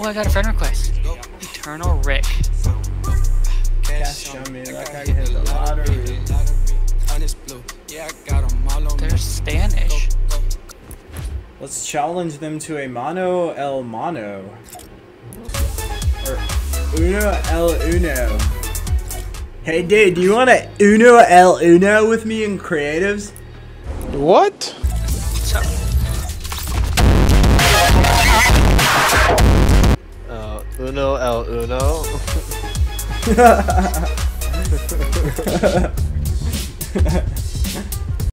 Oh, I got a friend request. Eternal Rick. Cash show me like I hit the lottery. They're Spanish. Let's challenge them to a mano el mano. Or uno el uno. Hey dude, do you want to uno el uno with me in creatives? What? So, Uh, uno el uno.